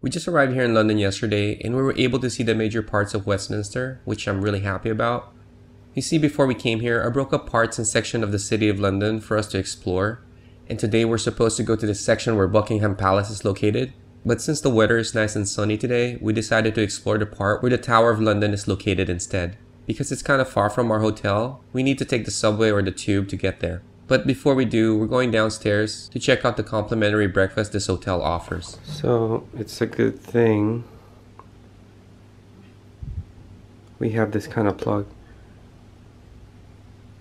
We just arrived here in London yesterday and we were able to see the major parts of Westminster, which I'm really happy about. You see, before we came here, I broke up parts and section of the city of London for us to explore. And today we're supposed to go to the section where Buckingham Palace is located. But since the weather is nice and sunny today, we decided to explore the part where the Tower of London is located instead. Because it's kind of far from our hotel, we need to take the subway or the tube to get there. But before we do, we're going downstairs to check out the complimentary breakfast this hotel offers. So it's a good thing we have this kind of plug.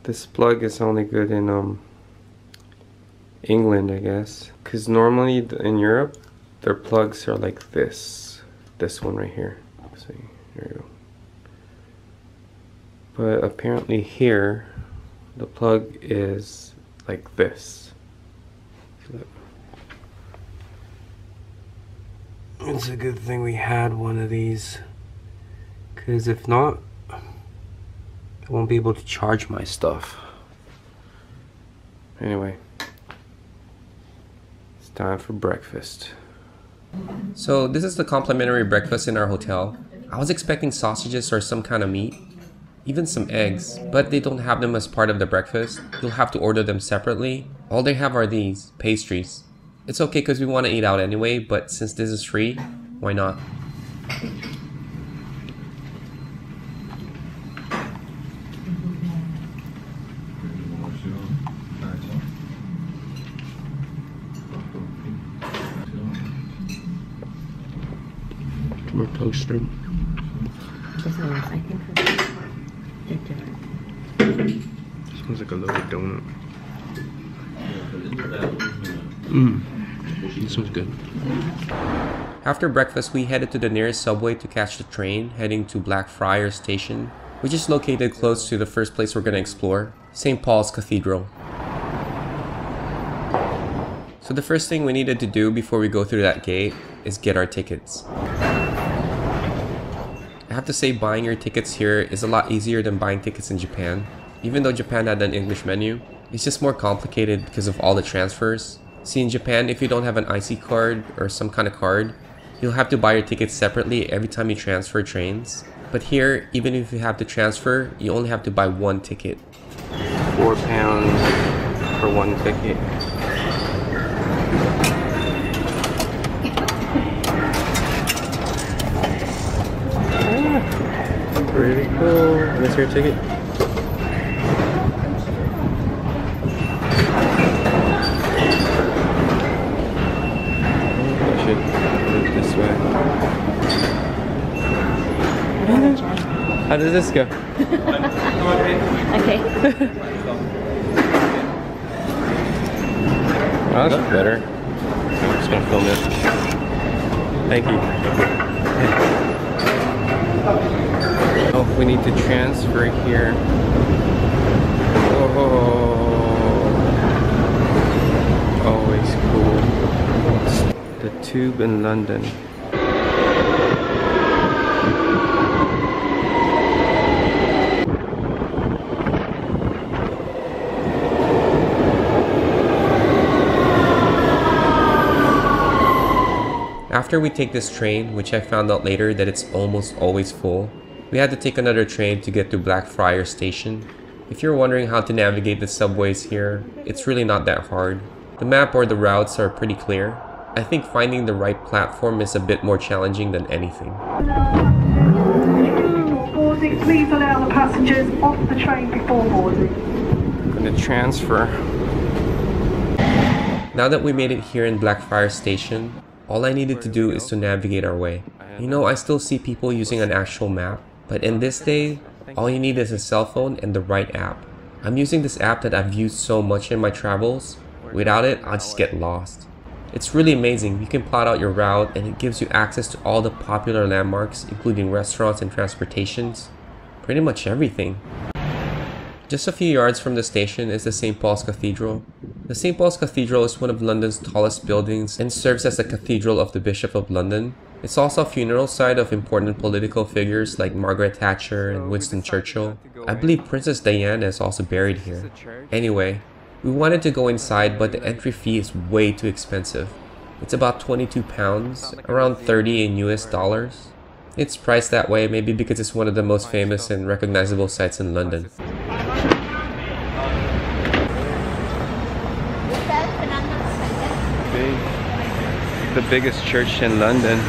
This plug is only good in um England, I guess, because normally in Europe their plugs are like this. This one right here. See, there you go. But apparently here, the plug is like this. It's a good thing we had one of these. Because if not, I won't be able to charge my stuff. Anyway, it's time for breakfast. So this is the complimentary breakfast in our hotel. I was expecting sausages or some kind of meat, even some eggs, but they don't have them as part of the breakfast. You'll have to order them separately. All they have are these, pastries. It's okay because we want to eat out anyway, but since this is free, why not? More toasted. I think they're different. Sounds like a little donut. Mmm. This one's good. After breakfast, we headed to the nearest subway to catch the train heading to Blackfriars Station, which is located close to the first place we're going to explore, St. Paul's Cathedral. So the first thing we needed to do before we go through that gate is get our tickets. I have to say buying your tickets here is a lot easier than buying tickets in Japan. Even though Japan had an English menu, it's just more complicated because of all the transfers. See in Japan, if you don't have an IC card or some kind of card, you'll have to buy your tickets separately every time you transfer trains. But here, even if you have to transfer, you only have to buy one ticket. Four pounds for one ticket. Ah, pretty cool. That's your ticket? I should put it this way. How does this go? Okay. Oh, that's better. I'm just gonna film it. Thank you. Oh, we need to transfer here. Oh, always cool. The tube in London. After we take this train, which I found out later that it's almost always full, we had to take another train to get to Blackfriars Station. If you're wondering how to navigate the subways here, it's really not that hard. The map or the routes are pretty clear. I think finding the right platform is a bit more challenging than anything. Boarding, please allow the passengers off the train before boarding. Gonna transfer. Now that we made it here in Blackfriars Station, all I needed to do is to navigate our way. You know, I still see people using an actual map, but in this day, all you need is a cell phone and the right app. I'm using this app that I've used so much in my travels. Without it, I'll just get lost. It's really amazing. You can plot out your route and it gives you access to all the popular landmarks, including restaurants and transportations. Pretty much everything. Just a few yards from the station is the St. Paul's Cathedral. The St. Paul's Cathedral is one of London's tallest buildings and serves as the cathedral of the Bishop of London. It's also a funeral site of important political figures like Margaret Thatcher and Winston Churchill. I believe Princess Diana is also buried here. Anyway, we wanted to go inside but the entry fee is way too expensive. It's about 22 pounds, around 30 in US dollars. It's priced that way maybe because it's one of the most famous and recognizable sites in London. Big, the biggest church in London.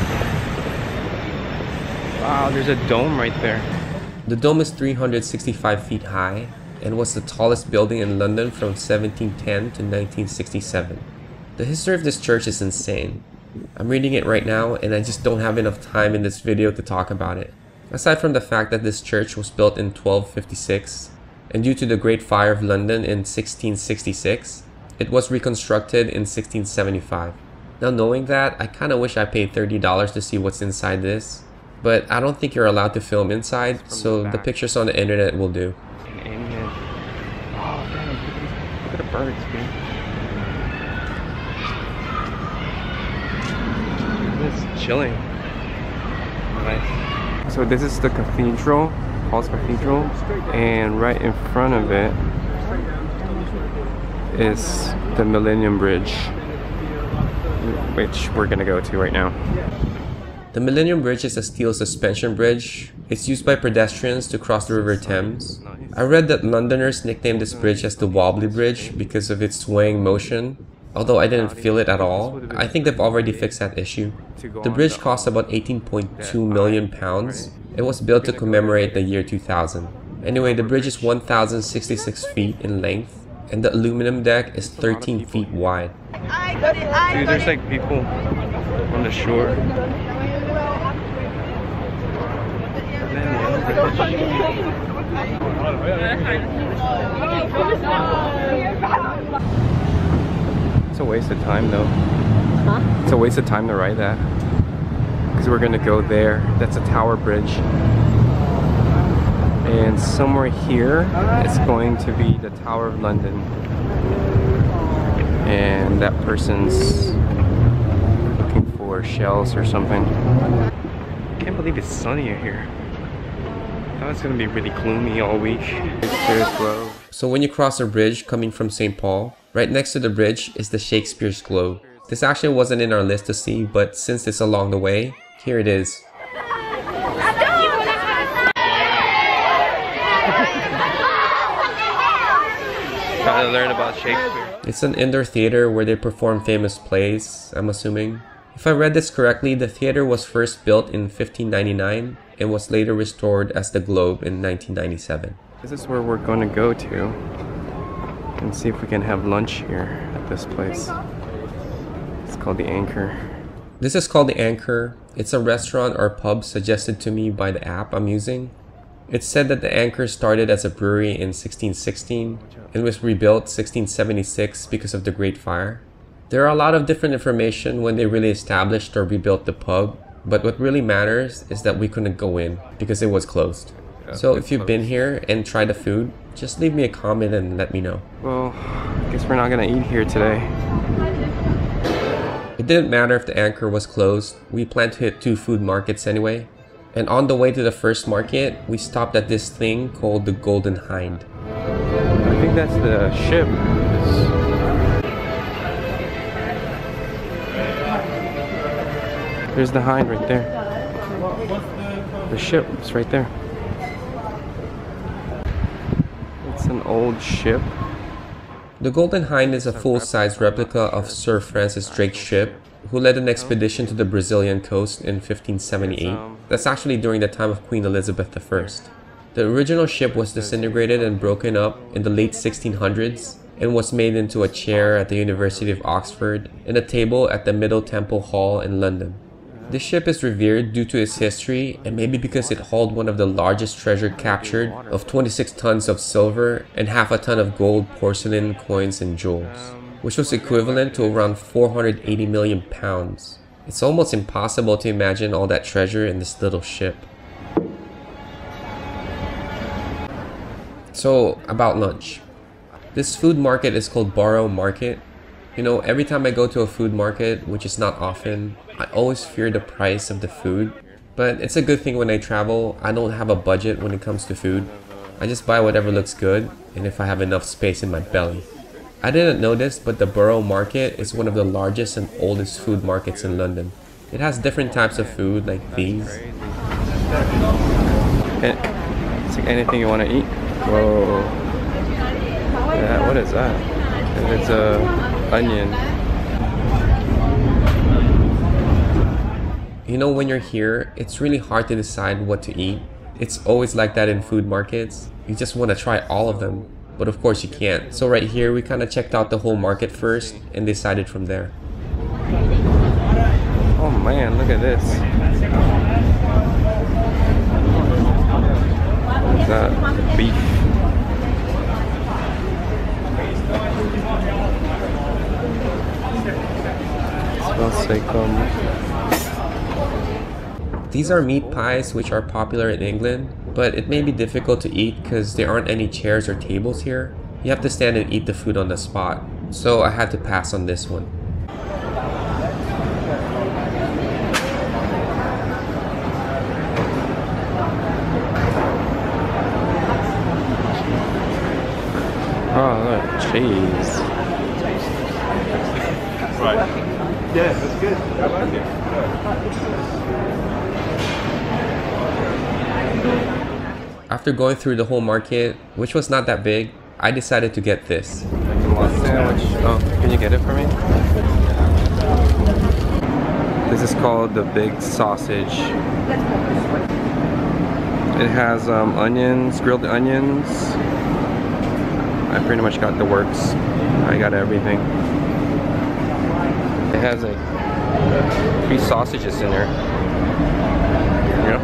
Wow, there's a dome right there. The dome is 365 feet high and was the tallest building in London from 1710 to 1967. The history of this church is insane. I'm reading it right now and I just don't have enough time in this video to talk about it. Aside from the fact that this church was built in 1256 and due to the Great Fire of London in 1666, it was reconstructed in 1675. Now knowing that, I kinda wish I paid $30 to see what's inside this, but I don't think you're allowed to film inside, so the pictures on the internet will do. Amen. Oh, damn, look at, look at the birds, dude. It's chilling. Nice. So this is the cathedral, Paul's Cathedral, and right in front of it is the Millennium Bridge, which we're gonna go to right now. The Millennium Bridge is a steel suspension bridge. It's used by pedestrians to cross the River Thames. I read that Londoners nicknamed this bridge as the Wobbly Bridge because of its swaying motion. Although I didn't feel it at all, I think they've already fixed that issue. The bridge cost about 18.2 million pounds. It was built to commemorate the year 2000. Anyway, the bridge is 1,066 feet in length, and the aluminum deck is 13 feet wide. Dude, there's like people on the shore. It's a waste of time though. Huh? It's a waste of time to ride that. Because we're gonna go there. That's a tower bridge. And somewhere here, it's going to be the Tower of London. And that person's looking for shells or something. I Can't believe it's sunny here. I thought it's gonna be really gloomy all week. There's Globe. So when you cross a bridge coming from St. Paul, right next to the bridge is the Shakespeare's Globe. This actually wasn't in our list to see, but since it's along the way, here it is. Trying to learn about Shakespeare. It's an indoor theater where they perform famous plays, I'm assuming. If I read this correctly, the theater was first built in 1599 and was later restored as the Globe in 1997. This is where we're going to go to and see if we can have lunch here at this place. It's called the Anchor. This is called the Anchor. It's a restaurant or pub suggested to me by the app I'm using. It's said that the Anchor started as a brewery in 1616 and was rebuilt 1676 because of the Great Fire. There are a lot of different information when they really established or rebuilt the pub, but what really matters is that we couldn't go in because it was closed. So if you've been here and tried the food, just leave me a comment and let me know. Well, I guess we're not gonna eat here today. It didn't matter if the anchor was closed, we planned to hit two food markets anyway. And on the way to the first market, we stopped at this thing called the Golden Hinde. I think that's the ship. There's the hind right there. The ship is right there. It's an old ship. The Golden Hinde is a full-size replica of Sir Francis Drake's ship, who led an oh. expedition to the Brazilian coast in 1578. Um, That's actually during the time of Queen Elizabeth I. The original ship was disintegrated and broken up in the late 1600s and was made into a chair at the University of Oxford and a table at the Middle Temple Hall in London. This ship is revered due to its history and maybe because it hauled one of the largest treasure captured of 26 tons of silver and half a ton of gold, porcelain, coins, and jewels, which was equivalent to around 480 million pounds. It's almost impossible to imagine all that treasure in this little ship. So, about lunch. This food market is called Borough Market. You know, every time I go to a food market, which is not often, I always fear the price of the food. But it's a good thing when I travel, I don't have a budget when it comes to food. I just buy whatever looks good, and if I have enough space in my belly. I didn't know this, but the Borough Market is one of the largest and oldest food markets in London. It has different types of food like these. It- It's like anything you want to eat. Whoa. Yeah, what is that? It's a onion. You know, when you're here, it's really hard to decide what to eat. It's always like that in food markets. You just want to try all of them. But of course you can't. So right here, we kind of checked out the whole market first and decided from there. Oh man, look at this. What's that? Beef. Smells like um. These are meat pies which are popular in England, but it may be difficult to eat because there aren't any chairs or tables here. You have to stand and eat the food on the spot. So I had to pass on this one. Oh look, cheese. Yeah, that's good. I like it. After going through the whole market, which was not that big, I decided to get this. Sandwich. Oh, can you get it for me? This is called the big sausage. It has um, onions, grilled onions. I pretty much got the works. I got everything. It has like three sausages in there. Yep.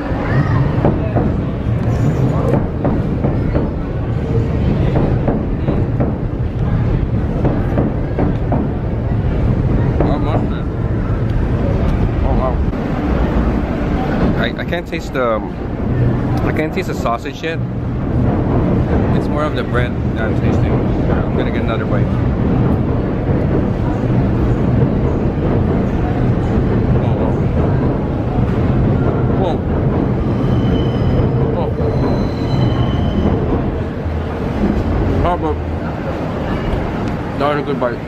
Oh, mustard. Oh wow. I, I can't taste the um, I can't taste the sausage yet. It's more of the bread that I'm tasting. I'm gonna get another bite. Oh, Oh. Oh, a good bite.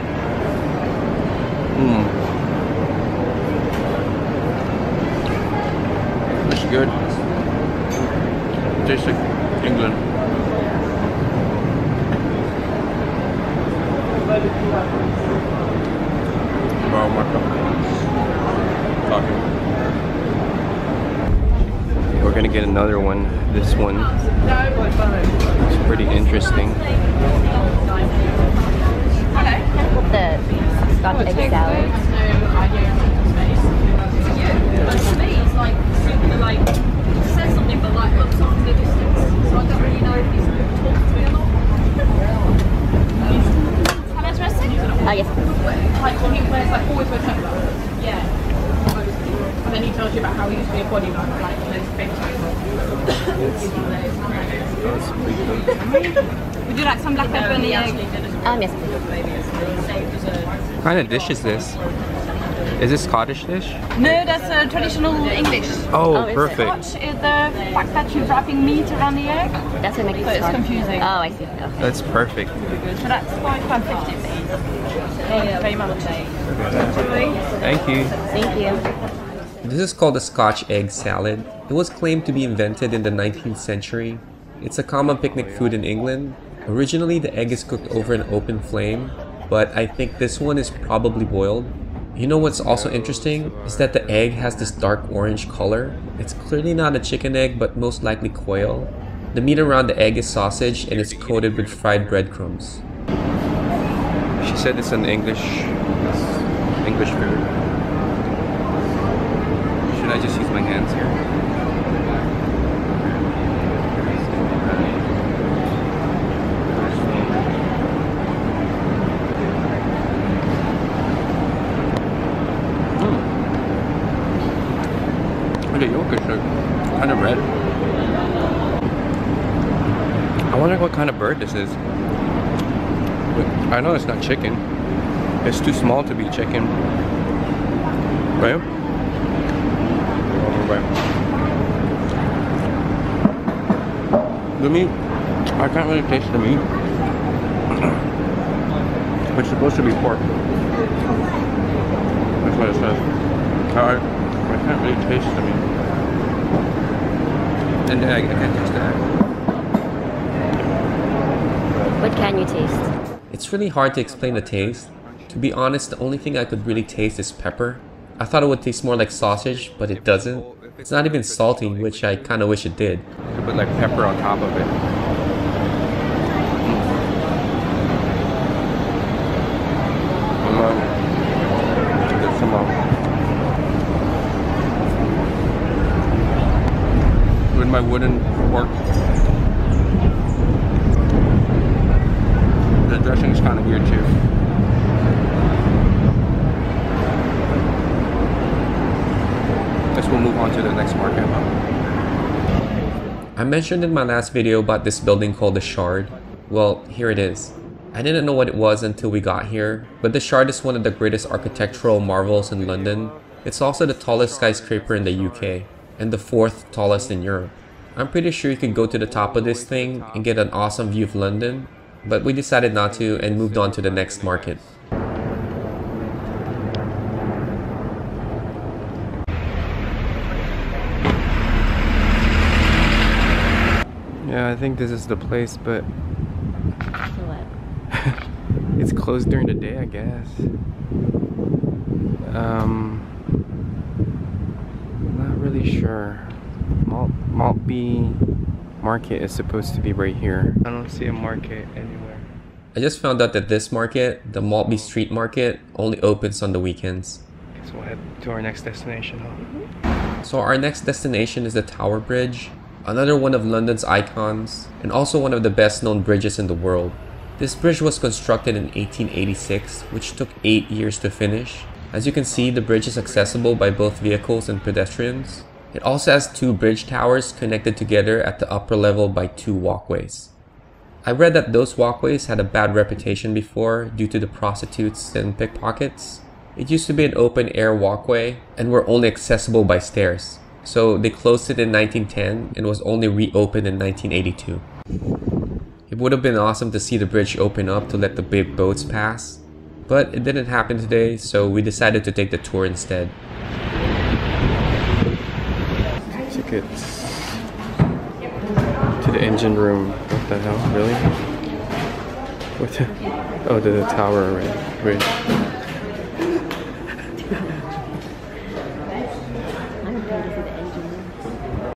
Mmm. It's good. Tastes like England. Wow, my Talking. We're gonna get another one. This one. It's pretty interesting. The Scotch egg salad. to me, it's like super like says something, but like looks off in the distance. So I don't really know if he's talking to me or not. Hello, interesting? Oh, yes. Like talking players, like always with. Yeah. And then he tells you about how he used to be a bodybuilder, like and then he's famous. That's pretty good. Would you like some black pepper and the egg? Um, yes. What kind of dish is this? Is this Scottish dish? No, that's a traditional English. Oh, Oh, is it? perfect. Scotch is the fact that you're wrapping meat around the egg. That's what makes So it it's confusing. Oh, I see. Okay. That's perfect. So that's five pound fifty. Thank you very much. Thank you. This is called a Scotch egg salad. It was claimed to be invented in the 19th century. It's a common picnic food in England. Originally, the egg is cooked over an open flame, but I think this one is probably boiled. You know what's also interesting is that the egg has this dark orange color. It's clearly not a chicken egg, but most likely quail. The meat around the egg is sausage and it's coated with fried breadcrumbs. She said it's an English English food. Just use my hands here? Mm. The is kind of red. I wonder what kind of bird this is. I know it's not chicken. It's too small to be chicken. Right? The meat, I can't really taste the meat. Which is supposed to be pork. That's what it says. I, I can't really taste the meat. And I, I can't taste the egg. What can you taste? It's really hard to explain the taste. To be honest, the only thing I could really taste is pepper. I thought it would taste more like sausage, but it doesn't. It's not even salty, which I kinda wish it did. To put like pepper on top of it. Mm. Get some um, with my wooden fork. The dressing is kind of weird too. We'll move on to the next market. I mentioned in my last video about this building called the Shard. Well, here it is. I didn't know what it was until we got here, but the Shard is one of the greatest architectural marvels in London. It's also the tallest skyscraper in the UK, and the fourth tallest in Europe. I'm pretty sure you could go to the top of this thing and get an awesome view of London, but we decided not to and moved on to the next market. Yeah, I think this is the place, but What? it's closed during the day, I guess. Um, not really sure. Malt Maltby Market is supposed to be right here. I don't see a market anywhere. I just found out that this market, the Maltby Street Market, only opens on the weekends. So we'll head to our next destination, huh? So our next destination is the Tower Bridge, another one of London's icons, and also one of the best known bridges in the world. This bridge was constructed in 1886, which took 8 years to finish. As you can see, the bridge is accessible by both vehicles and pedestrians. It also has two bridge towers connected together at the upper level by two walkways. I read that those walkways had a bad reputation before due to the prostitutes and pickpockets. It used to be an open air walkway and were only accessible by stairs. So they closed it in 1910 and was only reopened in 1982. It would have been awesome to see the bridge open up to let the big boats pass, but it didn't happen today, so we decided to take the tour instead. Tickets to the engine room. What the hell? Really? What the? Oh, to the tower. Bridge.